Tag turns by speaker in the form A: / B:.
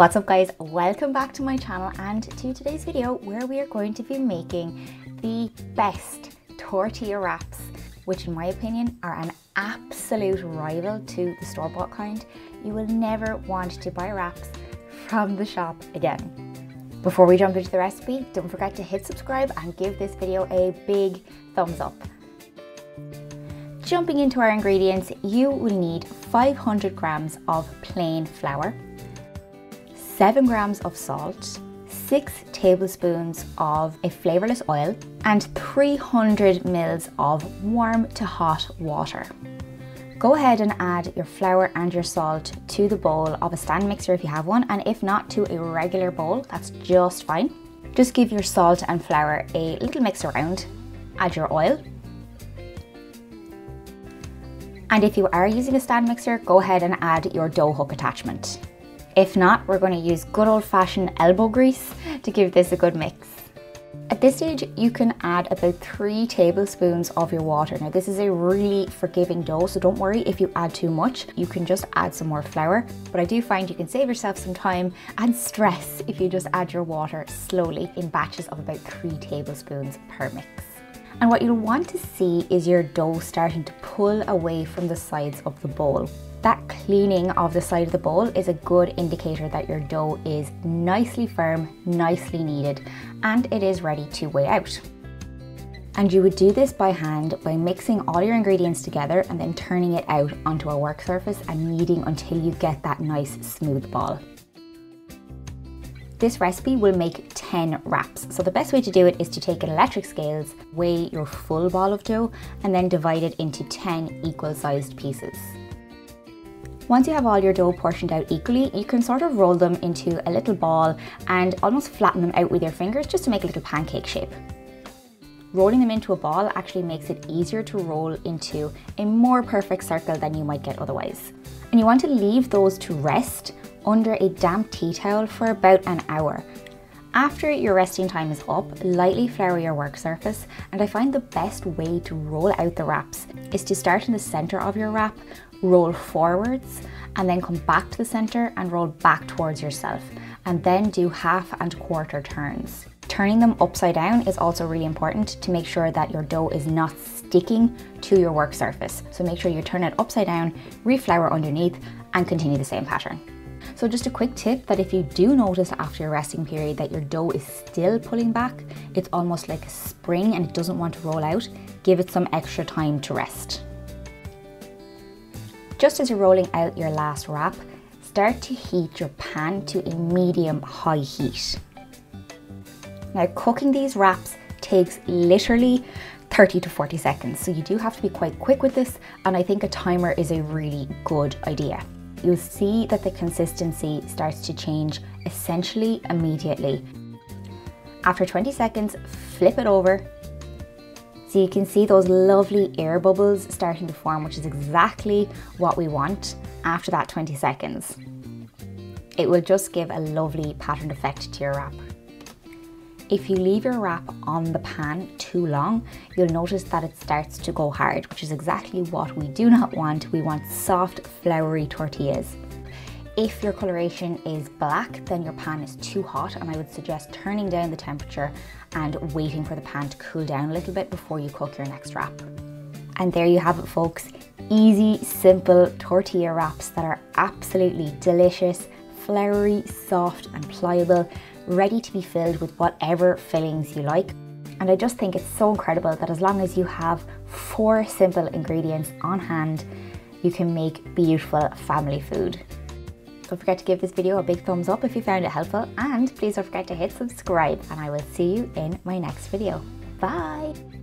A: What's up guys, welcome back to my channel and to today's video where we are going to be making the best tortilla wraps which in my opinion are an absolute rival to the store-bought kind. You will never want to buy wraps from the shop again. Before we jump into the recipe, don't forget to hit subscribe and give this video a big thumbs up. Jumping into our ingredients, you will need 500 grams of plain flour, 7 grams of salt, 6 tablespoons of a flavourless oil and 300 mils of warm to hot water. Go ahead and add your flour and your salt to the bowl of a stand mixer if you have one and if not to a regular bowl, that's just fine. Just give your salt and flour a little mix around, add your oil and if you are using a stand mixer, go ahead and add your dough hook attachment. If not, we're going to use good old fashioned elbow grease to give this a good mix. At this stage, you can add about three tablespoons of your water. Now this is a really forgiving dough, so don't worry if you add too much. You can just add some more flour, but I do find you can save yourself some time and stress if you just add your water slowly in batches of about three tablespoons per mix. And what you'll want to see is your dough starting to pull away from the sides of the bowl. That cleaning of the side of the bowl is a good indicator that your dough is nicely firm, nicely kneaded, and it is ready to weigh out. And you would do this by hand by mixing all your ingredients together and then turning it out onto a work surface and kneading until you get that nice smooth ball. This recipe will make 10 wraps. So the best way to do it is to take an electric scales, weigh your full ball of dough, and then divide it into 10 equal sized pieces. Once you have all your dough portioned out equally, you can sort of roll them into a little ball and almost flatten them out with your fingers just to make a little pancake shape. Rolling them into a ball actually makes it easier to roll into a more perfect circle than you might get otherwise. And you want to leave those to rest under a damp tea towel for about an hour. After your resting time is up, lightly flour your work surface and I find the best way to roll out the wraps is to start in the center of your wrap roll forwards and then come back to the center and roll back towards yourself and then do half and quarter turns. Turning them upside down is also really important to make sure that your dough is not sticking to your work surface. So make sure you turn it upside down, reflour underneath and continue the same pattern. So just a quick tip that if you do notice after your resting period that your dough is still pulling back, it's almost like a spring and it doesn't want to roll out, give it some extra time to rest. Just as you're rolling out your last wrap, start to heat your pan to a medium high heat. Now cooking these wraps takes literally 30 to 40 seconds, so you do have to be quite quick with this and I think a timer is a really good idea. You'll see that the consistency starts to change essentially immediately. After 20 seconds, flip it over so you can see those lovely air bubbles starting to form, which is exactly what we want after that 20 seconds. It will just give a lovely patterned effect to your wrap. If you leave your wrap on the pan too long, you'll notice that it starts to go hard, which is exactly what we do not want. We want soft, floury tortillas. If your coloration is black, then your pan is too hot and I would suggest turning down the temperature and waiting for the pan to cool down a little bit before you cook your next wrap. And there you have it folks, easy, simple tortilla wraps that are absolutely delicious, floury, soft and pliable, ready to be filled with whatever fillings you like. And I just think it's so incredible that as long as you have four simple ingredients on hand, you can make beautiful family food. Don't forget to give this video a big thumbs up if you found it helpful and please don't forget to hit subscribe and I will see you in my next video. Bye!